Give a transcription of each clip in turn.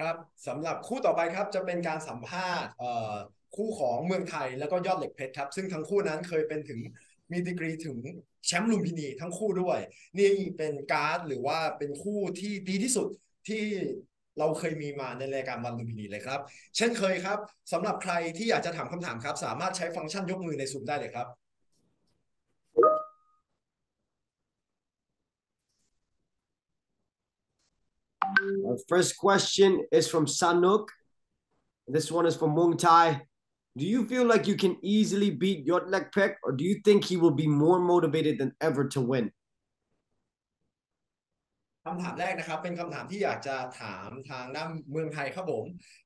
ครับสำหรับคู่ต่อไปครับจะเป็นการสัมภาษณ์คู่ของเมืองไทยแล้วก็ยอดเหล็กเพชรครับ ซึ่งทั้งคู่นั้นเคยเป็นถึงมีดีกรีถึงแชมป์ลุมพินีทั้งคู่ด้วย นี่เป็นการ์ดหรือว่าเป็นคู่ที่ดีที่สุดที่เราเคยมีมาในรายการวันลุมพินีเลยครับ เช่นเคยครับสำหรับใครที่อยากจะถามคำถามครับ สามารถใช้ฟังก์ชันยกมือในซูมได้เลยครับ Our first question is from Sanuk. This one is from Muang Thai. Do you feel like you can easily beat Yotlek Pek, or do you think he will be more motivated than ever to win? คำถามแรกนะครับ เป็นคำถามที่อยากจะถามทางด้านเมืองไทยครับผม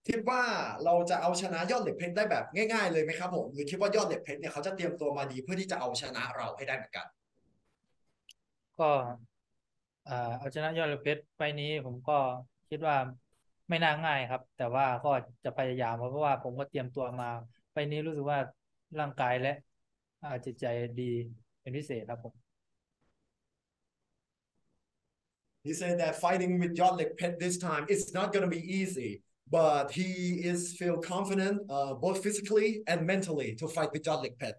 คิดว่าเราจะเอาชนะยอดเหล็กเพชรได้แบบง่ายๆเลยไหมครับผมหรือคิดว่ายอดเหล็กเพชรเนี่ยเขาจะเตรียมตัวมาดีเพื่อที่จะเอาชนะเราให้ได้เหมือนกัน ก็ เอ่อเอาชนะยอดเล็กเพชรไฟล์นี้ผมก็คิดว่าไม่น่าง่ายครับ แต่ว่าก็จะพยายามเพราะว่าผมก็เตรียมตัวมาไฟล์นี้รู้สึกว่าร่างกายและอาจิตใจดีเป็นพิเศษครับผม He said that fighting with Yodlek Pet this time it's not going to be easy, but he is feel confident uh, both physically and mentally to fight with Yodlek Pet.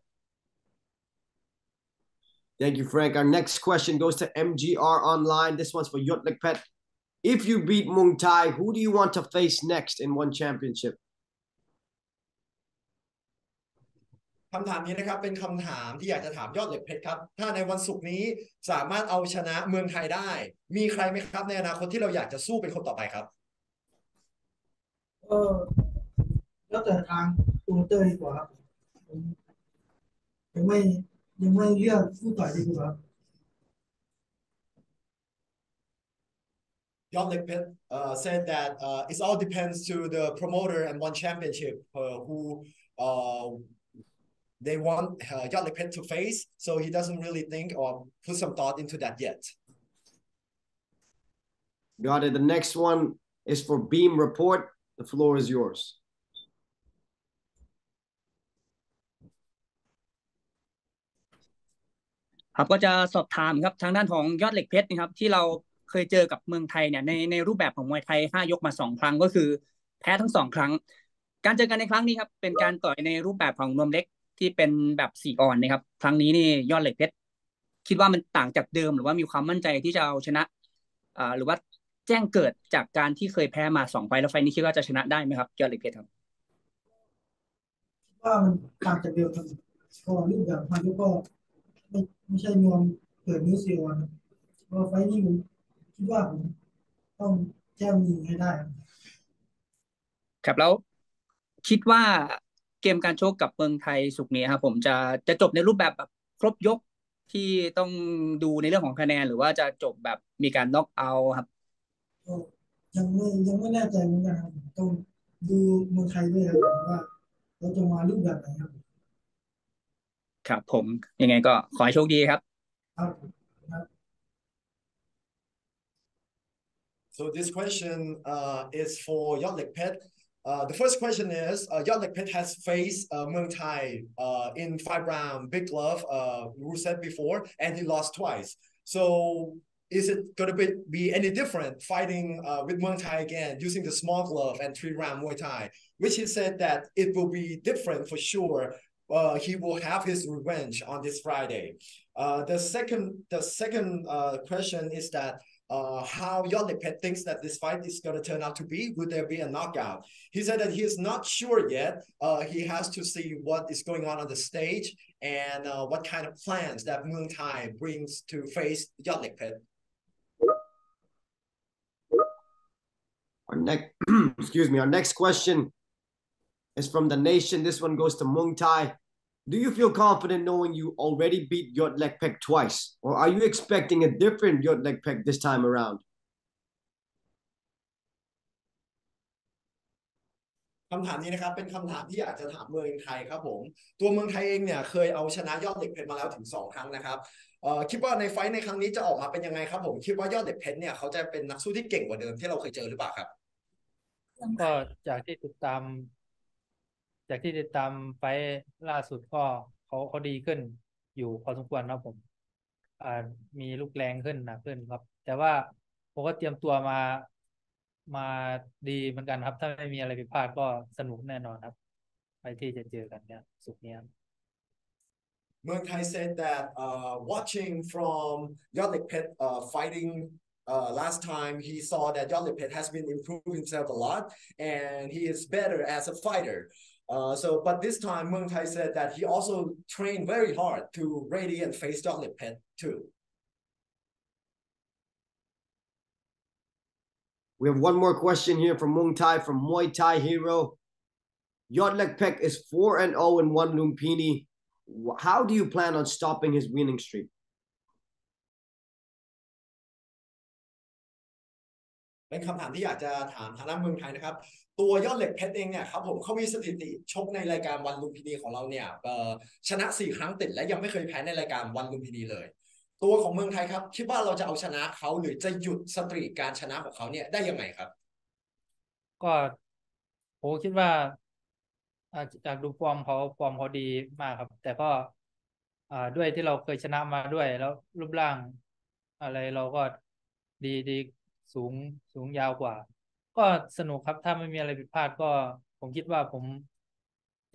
Thank you, Frank. Our next question goes to MGR Online. This one's for Yotlek Pet. If you beat Muang Thai, who do you want to face next in one championship? คำถามนี้นะครับเป็นคำถามที่อยากจะถามยอดเหล็กเพชรครับ ถ้าในวันศุกร์นี้สามารถเอาชนะเมืองไทยได้ มีใครไหมครับ ในอนาคตที่เราอยากจะสู้เป็นคนต่อไปครับก็แล้วแต่ทางโปรโมเตอร์ดีกว่าครับผมยังไม่ 有没有一样覆盖呢個話？John uh, said that uh, it all depends to the promoter and one championship uh, who uh, they want uh, John to face. So he doesn't really think or put some thought into that yet. Got it. The next one is for Beam Report. The floor is yours. ครับก็จะสอบถามครับทางด้านของยอดเหล็กเพชรนะครับที่เราเคยเจอกับเมืองไทยเนี่ยในในรูปแบบของมวยไทยห้ายกมาสองครั้งก็คือ แพ้ทั้งสองครั้ง การเจอกันในครั้งนี้ครับเป็นการต่อยในรูปแบบของนวมเล็กที่เป็นแบบสี่อ่อนนะครับ ครั้งนี้นี่ยอดเหล็กเพชรคิดว่ามันต่างจากเดิม หรือว่ามีความมั่นใจที่จะเอาชนะอ่าหรือว่าแจ้งเกิดจากการที่เคยแพ้มาสองไฟแล้วไฟล์นี้คิดว่าจะชนะได้ไหมครับยอดเหล็กเพชรครับว่ามันต่างจากเดิมครับก็รูปแบบมันก็ ไม่ไม่ใช่นวมเปิดนิ้วเสียวนะเพราะไฟล์นี้ผมคิดว่าผมต้องแจ้งมีให้ได้ครับครับแล้วคิดว่าเกมการโชคกับเมืองไทยสุกร์นี้ครับผมจะจะจบในรูปแบบแบบครบยกที่ต้องดูในเรื่องของคะแนน หรือว่าจะจบแบบมีการน็อกเอาท์ครับก็ยังไม่ยังไม่แน่ใจเหมือนกันครับต้องดูเมืองไทยด้วยครับว่าเราจะมารูปแบบไหนครับ ครับผมยังไงก็ขอให้โชคดีครับ ครับครับ So this question uh, is for Yodlek Pet. Uh, the first question is, uh, Yodlek Pet has faced uh, Muang Thai uh, in five round Big Glove, uh, Ru said before, and he lost twice. So is it going to be, be any different fighting uh, with Muang Thai again using the small glove and three round Muay Thai? Which he said that it will be different for sure. uh, he will have his revenge on this Friday. Uh, the second, the second uh, question is that uh, how Yodlek thinks that this fight is going to turn out to be. Would there be a knockout? He said that he is not sure yet. Uh, he has to see what is going on on the stage and uh, what kind of plans that Moon Thai brings to face Yodlek Our next, excuse me, our next question is from the nation. This one goes to Muang Thai. Do you feel confident knowing you already beat Yotlek Pek twice, or are you expecting a different Yotlek Pek this time around? คำถามนี้นะครับเป็นคำถามที่อยากจะถามเมืองไทยครับผมตัวเมืองไทยเองเนี่ยเคยเอาชนะยอดเหล็กเพชรมาแล้วถึงสองครั้งนะครับเอ่อคิดว่าในไฟท์ในครั้งนี้จะออกมาเป็นยังไงครับผมคิดว่ายอดเหล็กเพชรเนี่ยเขาจะเป็นนักสู้ที่เก่งกว่าเดิมที่เราเคยเจอหรือเปล่าครับก็จากที่ติดตาม จากที่ติดตามไฟล่าสุดก็เขาเขาดีขึ้นอยู่พอสมควรนะครับผม อ่ามีลูกแรงขึ้นหนักขึ้นครับ แต่ว่าผมก็เตรียมตัวมามาดีเหมือนกันครับ ถ้าไม่มีอะไรผิดพลาดก็สนุกแน่นอนครับ ไปที่จะเจอกันเนี่ยสุกร์นี้ครับ Muay Thai said that uh, watching from Yodlik Pet uh, fighting uh, last time, he saw that Yodlik Pet has been improving himself a lot and he is better as a fighter. Uh, so, but this time, Muay Thai said that he also trained very hard to ready and face Yodlik Pet too. We have one more question here from Muay Thai from Muay Thai Hero. Yodlek Peck is 4 and 0 in one Lumpini. How do you plan on stopping his winning streak? เป็นคำถามที่อยากจะถามทางด้านเมืองไทยนะครับ ตัวยอดเหล็กเพชรเองเนี่ยครับผมเขามีสถิติชกในรายการวันลุมพินีของเราเนี่ยชนะสี่ครั้งติดและยังไม่เคยแพ้ในรายการวันลุมพินีเลย ตัวของเมืองไทยครับ คิดว่าเราจะเอาชนะเขาหรือจะหยุด streak การชนะของเขาเนี่ยได้ยังไงครับ ก็ผมคิดว่าจากดูฟอร์มเขาฟอร์มเขาดีมากครับ แต่ก็ด้วยที่เราเคยชนะมาด้วยแล้วรูปร่างอะไรเราก็ดีดี สูงสูงยาวกว่า ก็สนุกครับถ้าไม่มีอะไรผิดพลาดก็ ผมคิดว่าผม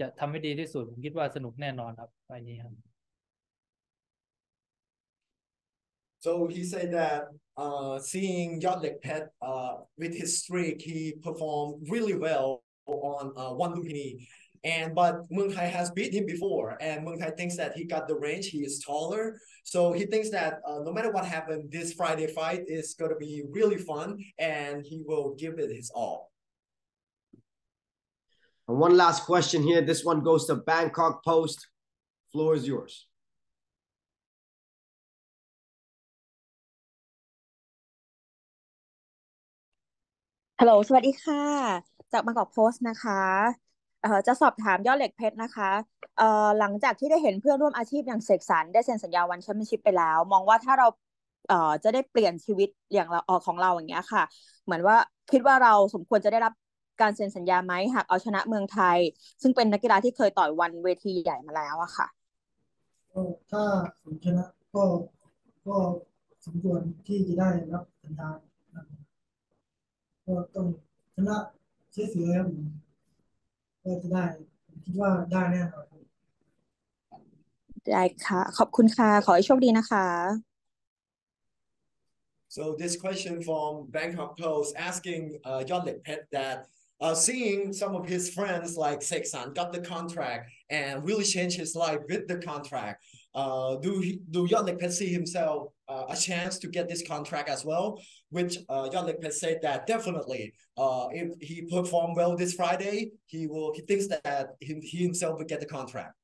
จะทำให้ดีที่สุด ผมคิดว่าสนุกแน่นอนครับ fight นี้ครับ So he said that uh, seeing Yodlek Pet uh, with his streak, he performed really well on uh, One Lumpini. And but Muay Thai has beat him before, and Muay Thai thinks that he got the range. He is taller, so he thinks that uh, no matter what happened, this Friday fight is going to be really fun, and he will give it his all. And one last question here. This one goes to Bangkok Post. Floor is yours. ฮัลโหล สวัสดีค่ะ จากบางกอกโพสต์นะคะเอ่อ จะสอบถามยอดเหล็กเพชรนะคะเอ่อหลังจากที่ได้เห็นเพื่อนร่วมอาชีพอย่างเสกสรรได้เซ็นสัญญาวันแชมเปี้ยนชิพไปแล้ว มองว่าถ้าเราเอ่อจะได้เปลี่ยนชีวิตอย่างเราออของเราอย่างเงี้ยค่ะ เหมือนว่าคิดว่าเราสมควรจะได้รับการเซ็นสัญญาไหมหากเอาชนะเมืองไทย ซึ่งเป็นนักกีฬาที่เคยต่อยวันเวทีใหญ่มาแล้วอะค่ะถ้าผมชนะก็ก็สมควรที่จะได้รับสัญญาก็ต้องชนะเสียๆครับ ก็จะได้ผมคิดว่าได้แน่นอนครับได้ค่ะ ขอบคุณค่ะ ขอให้โชคดีนะคะ So this question from Bangkok Post asking uh, Yodlek Pet that uh, seeing some of his friends like Seksan got the contract and really changed his life with the contract. Uh, do he, do Pet see himself uh, a chance to get this contract as well? Which uh, Yodlek Pet said that definitely, uh, if he perform well this Friday, he will. He thinks that he, he himself will get the contract.